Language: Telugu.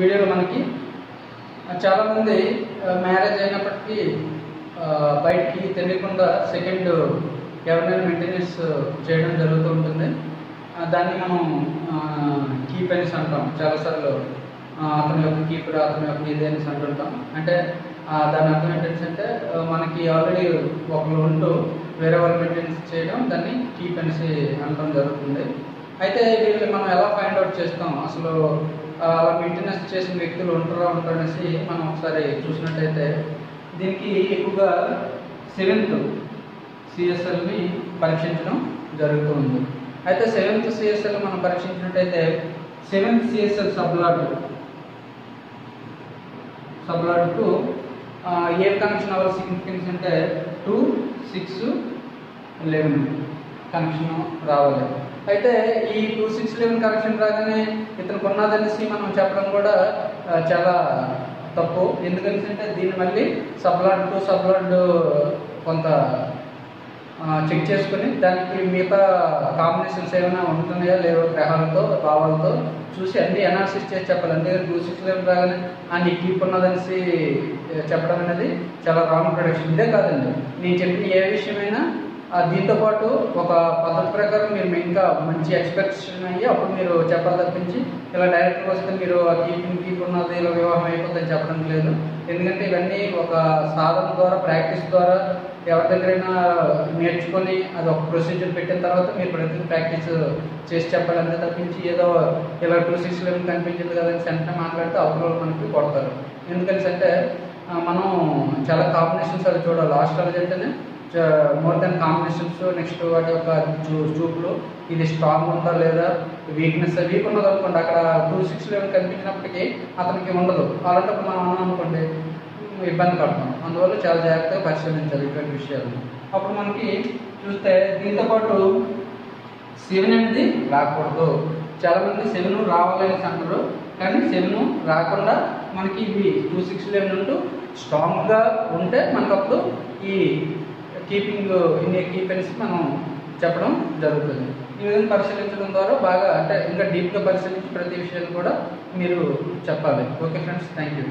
వీడియోలో మనకి చాలామంది మ్యారేజ్ అయినప్పటికీ బయటికి తెలియకుండా సెకండ్ ఎవరినైనా మెయింటెనెన్స్ చేయడం జరుగుతూ ఉంటుంది. దాన్ని మనం కీప్ అనేసి అంటాం. చాలాసార్లు అతని యొక్క కీపర్ అతని యొక్క ఇది అనేసి అంటుంటాం. అంటే దాని అర్థం ఏంటంటే మనకి ఆల్రెడీ ఒకళ్ళు ఉంటూ వేరే వాళ్ళు మెయింటెనెన్స్ చేయడం దాన్ని కీప్ అనేసి అనడం జరుగుతుంది. అయితే వీళ్ళని మనం ఎలా ఫైండ్ అవుట్ చేస్తాం? అసలు అలా మెయింటెనెన్స్ చేసిన వ్యక్తులు ఉంటారా ఉంటారు అనేసి మనం ఒకసారి చూసినట్టయితే దీనికి ఎక్కువగా సెవెంత్ సిఎస్ఎల్ని పరీక్షించడం జరుగుతుంది. అయితే సెవెంత్ సిఎస్ఎల్ మనం పరీక్షించినట్టయితే seventh CSL sublot sublot to a connection అవ్వాలి సిగ్నిఫికెన్స్ అంటే టూ సిక్స్ లెవెన్ కనెక్షన్ రావాలి. అయితే ఈ టూ సిక్స్ లెవెన్ కనెక్షన్ రాగానే ఇతనికి ఉన్నదనేసి మనం చెప్పడం కూడా చాలా తప్పు. ఎందుకంటే దీన్ని మళ్ళీ సబ్లాడ్ టు సబ్లాడ్ కొంత చెక్ చేసుకుని దానికి మిగతా కాంబినేషన్స్ ఏమైనా ఉంటున్నాయో లేవో గ్రహాలతో భావాలతో చూసి అన్ని అనాలిసిస్ చేసి చెప్పాలి. అందుకని టూ సిక్స్ లెవెన్ రాగానే ఆ నీకు కీప్ ఉన్నదనేసి చెప్పడం అనేది చాలా రాంగ్ ప్రొడక్షన్ ఇదే కాదండి. నేను చెప్పిన ఏ విషయమైనా దీంతో పాటు ఒక పద్ధతి ప్రకారం మీరు ఇంకా మంచి ఎక్స్పెక్టేషన్ అయ్యి అప్పుడు మీరు చెప్పాలి తప్పించి ఇలా డైరెక్ట్గా వస్తే మీరు ఆ కీపింగ్ ఉన్నది ఇలా వివాహం అయిపోతుందని చెప్పడం లేదు. ఎందుకంటే ఇవన్నీ ఒక సాధన ద్వారా ప్రాక్టీస్ ద్వారా ఎవరి దగ్గరైనా నేర్చుకొని అది ఒక ప్రొసీజర్ పెట్టిన తర్వాత మీరు ప్రతి ప్రాక్టీస్ చేసి చెప్పాలంటే తప్పించి ఏదో ఇలా టూ సిక్స్ లెవెన్ కనిపించింది కదా అని మాట్లాడితే అవతల మనకి కొడతారు. ఎందుకని అంటే మనం చాలా కాంబినేషన్స్ అది చూడాలి. హాస్టల్ అంటేనే మోర్ దెన్ కాంబినేషన్స్ నెక్స్ట్ వాటి యొక్క చూపులు ఇది స్ట్రాంగ్ ఉందా లేదా? వీక్నెస్ వీక్ ఉన్నది అనుకోండి అక్కడ టూ సిక్స్ లెవెన్ కనిపించినప్పటికీ అతనికి ఉండదు. అలాంటప్పుడు మనం అన్నాం అనుకోండి ఇబ్బంది పడతాం. అందువల్ల చాలా జాగ్రత్తగా పరిశీలించాలి ఇటువంటి విషయాలు అప్పుడు మనకి చూస్తే దీంతో పాటు సెవెన్ అనేది రాకూడదు. చాలా మంది సెవెన్ రావాలని అంటారు కానీ సెవెన్ రాకుండా మనకి ఇవి టూ సిక్స్ లెవెన్ ఉంటూ స్ట్రాంగ్గా ఉంటే మనకు అప్పుడు ఈ కీపింగ్ ఇన్ని కీపెన్స్ మనం చెప్పడం జరుగుతుంది. ఈ విధంగా పరిశీలించడం ద్వారా బాగా అంటే ఇంకా డీప్గా పరిశీలించి ప్రతి విషయాన్ని కూడా మీరు చెప్పాలి. Okay friends thank you